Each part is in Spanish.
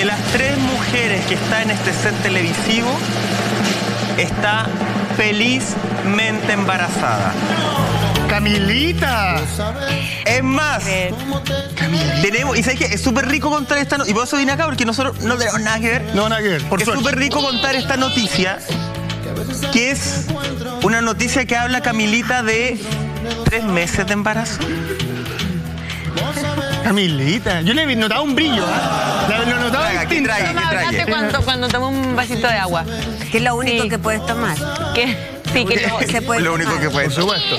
de las tres mujeres que está en este set televisivo, está felizmente embarazada. ¡Camilita! Es más, tenemos, y sabes que es súper rico contar esta noticia, y por eso vine acá, porque nosotros no tenemos nada que ver. No, nada que ver, por es súper rico contar esta noticia, que es una noticia que habla Camilita de tres meses de embarazo. Camilita. Yo le he notado un brillo. La- Lo notaba Traga, que distinto. trague. hablaste cuando, cuando un vasito de agua. Que es lo único Sí. que puedes tomar. Que, sí, que lo- se puede Lo único tomar. que puede. Por supuesto.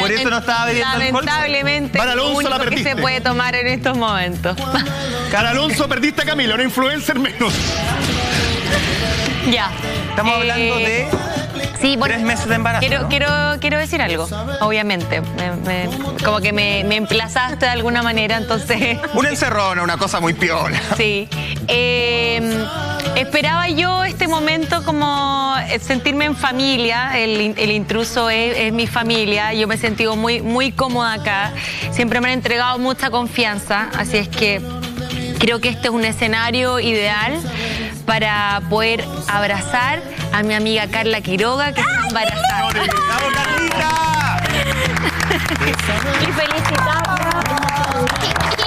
Por eso no estaba bebiendo alcohol. Lamentablemente, Para lo Alonso la único que perdiste. se puede tomar en estos momentos. Cara Alonso, perdiste a Camila, una influencer menos. ya. Estamos Eh, hablando de Sí, bueno, tres meses de embarazo. Quiero, ¿no? quiero, quiero decir algo, obviamente. Me- me- como que me, me emplazaste de alguna manera, entonces. Una encerrona, una cosa muy piola. Sí. Eh, esperaba yo este momento como eh, sentirme en familia. El, el intruso es, es mi familia. Yo me he sentido muy, muy cómoda acá. Siempre me han entregado mucha confianza. Así es que creo que este es un escenario ideal para poder abrazar a mi amiga Carla Quiroga, que está embarazada. ¡Vamos, Carlita! Y felicitarla.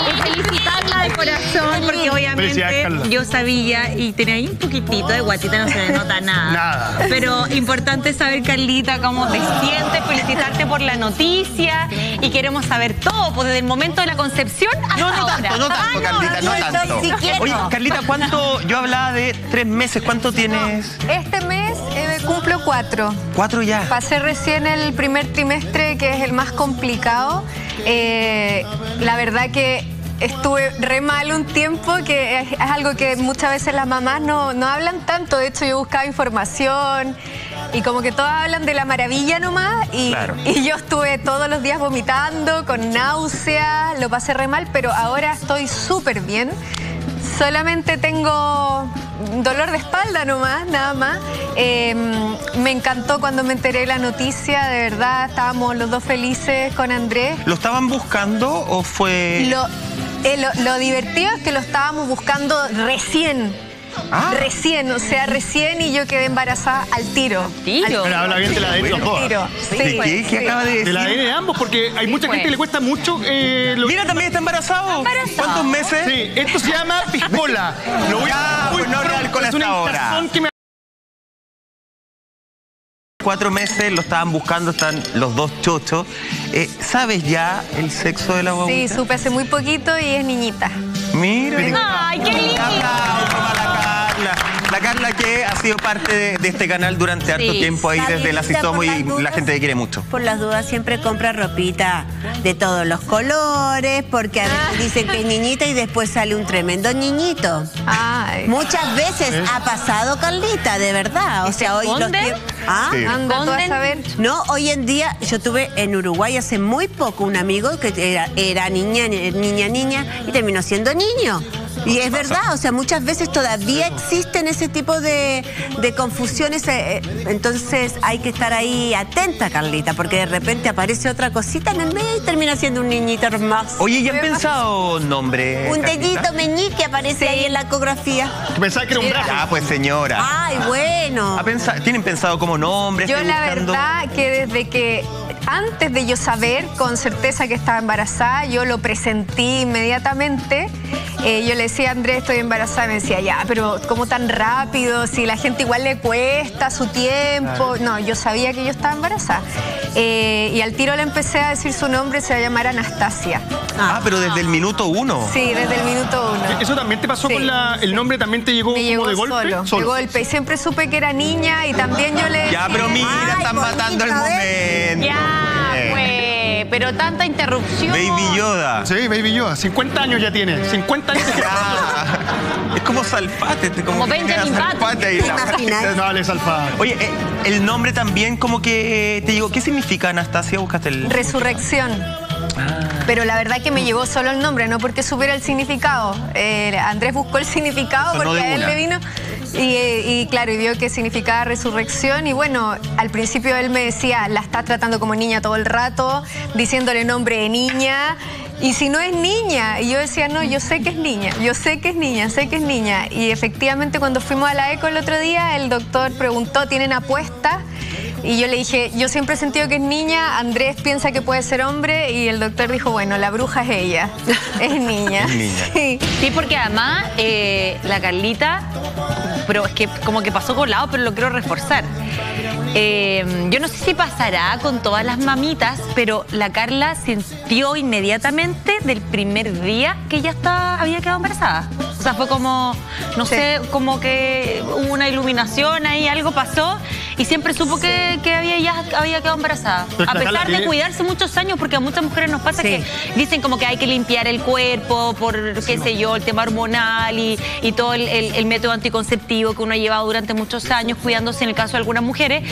Y felicitarla de corazón, porque obviamente yo sabía y tenía ahí un poquitito de guatita, no se le nota nada. Nada. Pero importante saber, Carlita, cómo te sientes, felicitarte por la noticia y queremos saber todo, pues desde el momento de la concepción hasta No, no ahora. tanto, no tanto, Ah, Carlita, no no, tanto. Oye, Carlita, ¿cuánto? Yo hablaba de tres meses, ¿cuánto tienes? Este mes eh, cumplo cuatro. Cuatro ya. Pasé recién el primer trimestre, que es el más complicado. Eh, la verdad que estuve re mal un tiempo, que es, es algo que muchas veces las mamás no, no hablan tanto. De hecho, yo buscaba información y como que todas hablan de la maravilla nomás. Y, Claro. y yo estuve todos los días vomitando, con náuseas, lo pasé re mal, pero ahora estoy súper bien. Solamente tengo dolor de espalda nomás, nada más. Eh, me encantó cuando me enteré de la noticia, de verdad, estábamos los dos felices con Andrés. ¿Lo estaban buscando o fue.? Lo, eh, lo- lo divertido es que lo estábamos buscando recién. Ah. Recién, o sea, recién y yo quedé embarazada al tiro. Tiro. Pero habla bien de la de los dos. Al tiro. Sí, ¿De qué? ¿Qué sí. acaba de De decir? la ADN de ambos, porque hay mucha pues. gente que le cuesta mucho. eh, lo- Mira, también está embarazado. embarazado. ¿Cuántos meses? Sí, esto se llama piscola. Lo voy Ya, a pues no alcohol Es una hasta ahora. hinchazón que me Cuatro meses lo estaban buscando, están los dos chochos. Eh, ¿Sabes ya el sexo de la guaguita? Sí, supe hace muy poquito y es niñita. Mira. Ay, qué lindo. Aplauso para la Carla. La Carla que ha sido parte de, de este canal durante harto Sí. tiempo ahí desde la Sisomo y la gente te quiere mucho. Por las dudas siempre compra ropita de todos los colores, porque a veces dicen que es niñita y después sale un tremendo niñito. Ay. Muchas veces ha pasado, Carlita, de verdad. O sea, hoy los ¿Ah? Sí. No, hoy en día yo tuve en Uruguay hace muy poco un amigo que era, era niña, niña, niña y terminó siendo niño. Y es verdad, o sea, muchas veces todavía existen ese tipo de, de confusiones, eh, eh, entonces hay que estar ahí atenta, Carlita, porque de repente aparece otra cosita en el medio y termina siendo un niñito hermoso. Oye, ¿ya han dedito nombre? un dedito meñique aparece ahí en la ecografía. pensaba que era un brazo. Ya, pues señora. Ay, bueno. ¿Ha pensa- ¿Tienen pensado como nombre? Yo ¿Estoy la buscando? verdad que desde que antes de yo saber con certeza que estaba embarazada, yo lo presentí inmediatamente. Eh, yo le decía a Andrés, estoy embarazada, me decía, ya, pero ¿cómo tan rápido? Si la gente igual le cuesta su tiempo. No, yo sabía que yo estaba embarazada. Eh, y al tiro le empecé a decir su nombre, se va a llamar Anastasia. Ah, pero desde el minuto uno. Sí, desde el minuto uno. ¿Eso también te pasó Sí. con la, el nombre? ¿También te llegó Me como llegó de golpe? solo, de golpe. Y siempre supe que era niña y también yo le Ya, decía- pero mira, están matando el momento. Ya, Eh, pero tanta interrupción. Baby Yoda. Sí, Baby Yoda. 50 años ya tiene. 50 años. Ya. Es como salfate, este, como, Como Benjamin salfate ahí en la ¿Te imaginas? frente. No, vale, salfa. Oye, eh, el nombre también como que te digo, ¿qué significa Anastasia? Buscaste el... Resurrección. Pero la verdad que me llegó solo el nombre, no porque supiera el significado. Eh, Andrés buscó el significado Sonó porque a él le vino. Y, eh, y claro, y vio que significaba resurrección. Y bueno, al principio él me decía, la está tratando como niña todo el rato, diciéndole nombre de niña. y si no es niña, y yo decía, no, yo sé que es niña, yo sé que es niña, sé que es niña. Y efectivamente cuando fuimos a la ECO el otro día, el doctor preguntó, ¿tienen apuestas? Y yo le dije, yo siempre he sentido que es niña, Andrés piensa que puede ser hombre y el doctor dijo, bueno, la bruja es ella, es niña. Es niña. Sí. Sí, porque además eh, la Carlita, pero es que como que pasó con lado, pero lo quiero reforzar. Eh, yo no sé si pasará con todas las mamitas, pero la Carla sintió inmediatamente del primer día que ella estaba, había quedado embarazada. O sea, fue como, no Sí. sé, como que hubo una iluminación ahí, algo pasó y siempre supo que, que había, ya había quedado embarazada. A pesar de cuidarse muchos años, porque a muchas mujeres nos pasa Sí. que dicen como que hay que limpiar el cuerpo por, qué sé yo, el tema hormonal y, y todo el, el- el método anticonceptivo que uno ha llevado durante muchos años cuidándose en el caso de algunas mujeres.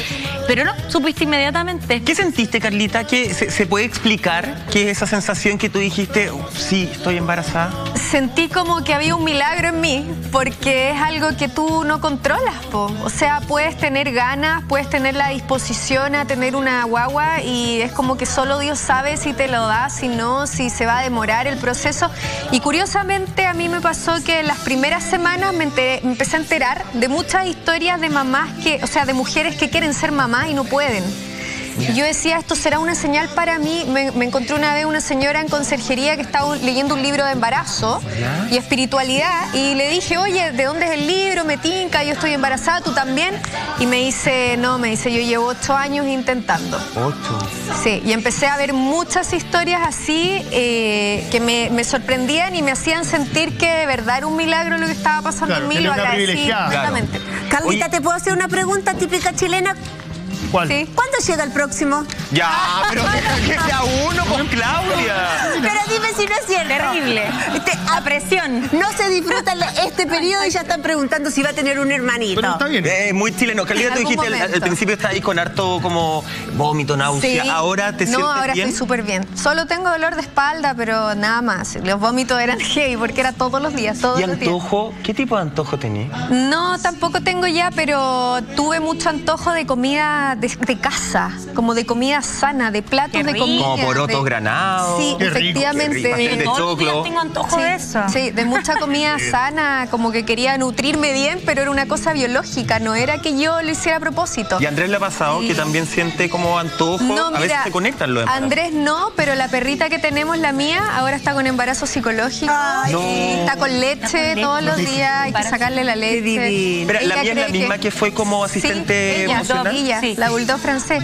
Pero no, supiste inmediatamente. ¿Qué sentiste, Carlita? ¿Qué, se, se puede explicar qué es esa sensación que tú dijiste, "Oh, sí, estoy embarazada? Sentí como que había un milagro en mí, porque es algo que tú no controlas, po. O sea, puedes tener ganas, puedes tener la disposición a tener una guagua y es como que solo Dios sabe si te lo da, si no, si se va a demorar el proceso. Y curiosamente a mí me pasó que en las primeras semanas me, me empecé a enterar de muchas historias de mamás que, o sea, de mujeres que quieren ser mamás y no pueden. Y yo decía, esto será una señal para mí. Me, me encontré una vez una señora en conserjería que estaba un- leyendo un libro de embarazo y espiritualidad y le dije, oye, ¿de dónde es el libro? Me tinca, yo estoy embarazada, ¿tú también? Y me dice, no, me dice, yo llevo ocho años intentando. Ocho. Sí, y empecé a ver muchas historias así eh, que me, me sorprendían y me hacían sentir que de verdad era un milagro lo que estaba pasando Claro, en mí. que Lo agradecí completamente. Carlita. ¿te puedo hacer una pregunta típica chilena? ¿Cuál? Sí. ¿Cuándo llega el próximo? Ya, pero deja que sea uno con Claudia. Pero dime si no es cierto. Terrible. Te- La presión. no se disfruta este periodo y ya están preguntando si va a tener un hermanito. Pero está bien. Eh, muy chileno. Carlita, En tú dijiste al, principio está ahí con harto como vómito, náusea. Sí. Ahora te no, sientes ahora bien. estoy súper bien. Solo tengo dolor de espalda, pero nada más. Los vómitos eran heavy porque era todos los días, todos ¿Y los días. antojo? ¿Qué tipo de antojo tenías? No, tampoco tengo ya, pero tuve mucho antojo de comida de, de casa, como de comida sana, de platos Qué de rico. comida. Como porotos de- granados. Sí, Qué rico, efectivamente. qué rico. De choclo. tengo antojo Sí, de eso. sí, de mucha comida sana, como que quería nutrirme bien, pero era una cosa biológica, no era que yo lo hiciera a propósito. ¿Y a Andrés le ha pasado Sí. que también siente como antojo? No, a veces mira, se conectan los embarazos. Andrés no, pero la perrita que tenemos, la mía, ahora está con embarazo psicológico. Ay. No. y Está con leche Está con leche. todos los días, hay que sacarle la leche. Pero la mía es la misma que fue como asistente sí, ella, emocional. ella, Sí. La bulldog francés.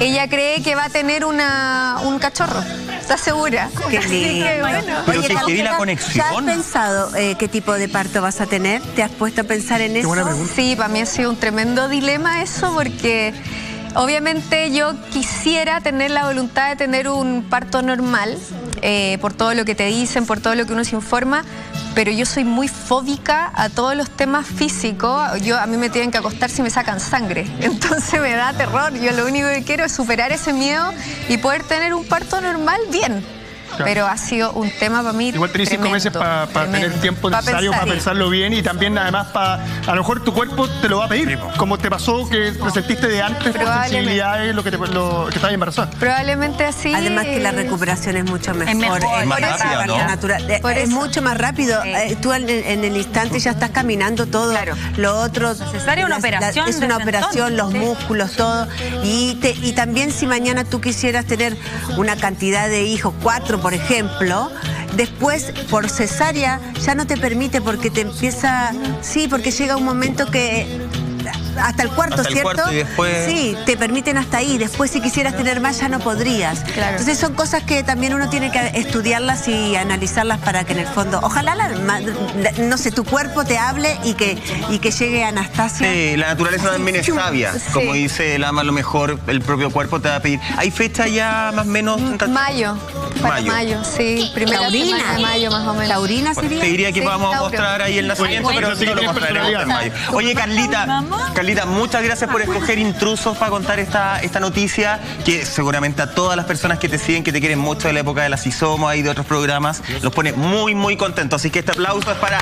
Ella cree que va a tener una, un cachorro, está segura. Qué lindo. que, bueno. Pero que heavy la ¿Ya has pensado eh, qué tipo de parto vas a tener? ¿Te has puesto a pensar en eso? buena pregunta. Sí, para mí ha sido un tremendo dilema eso porque obviamente yo quisiera tener la voluntad de tener un parto normal eh, por todo lo que te dicen, por todo lo que uno se informa. Pero yo soy muy fóbica a todos los temas físicos. Yo, a mí me tienen que acostar si me sacan sangre. Entonces me da terror. Yo lo único que quiero es superar ese miedo y poder tener un parto normal bien. Claro. Pero ha sido un tema para mí. Igual tenés cinco meses para tener tremendo. el tiempo Pa' necesario para pensar. pensarlo bien y también además para a lo mejor tu cuerpo te lo va a pedir como te pasó que lo sentiste de antes por sensibilidades lo que te lo, que estabas embarazada Probablemente así. Además que la recuperación es mucho mejor. mejor. Es Más más rápida, rápido, ¿no? natural. Por Es eso. mucho más rápido. Sí. Eh, Tú en, en el instante ya estás caminando todo. Claro. Lo otro. es una la- la- operación Es una operación, los Sí. músculos, todo. Y, te- y también si mañana tú quisieras tener una cantidad de hijos, cuatro por ejemplo, después por cesárea ya no te permite porque te empieza. Sí, porque llega un momento que. Hasta el cuarto, Hasta el ¿cierto? cuarto y después- Sí, te permiten hasta ahí. Después, si quisieras tener más, ya no podrías. Claro. Entonces, son cosas que también uno tiene que estudiarlas y analizarlas para que en el fondo, ojalá, la, no sé, tu cuerpo te hable y que, y que llegue Anastasia. Sí, la naturaleza también es sabia. Sí. Como dice el ama, a lo mejor el propio cuerpo te va a pedir. ¿Hay fecha ya más o menos? Mayo. Para Mayo. mayo, sí. Primera Taurina. semana de mayo más o menos. Taurina Bueno, sería. te diría que Sí, vamos a Tauro. mostrar ahí el nacimiento, pero sí, lo mostraremos en mayo. Oye, Carlita, Carlita, muchas gracias por escoger intrusos para contar esta, esta noticia, que seguramente a todas las personas que te siguen, que te quieren mucho de la época de la Somos y de otros programas, los pone muy, muy contentos. Así que este aplauso es para